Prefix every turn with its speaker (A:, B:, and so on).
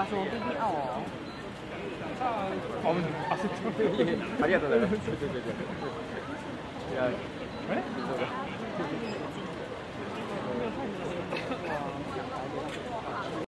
A: あそう BBR を
B: あ、あ、そっち
C: ありがとうございます。いや、
B: え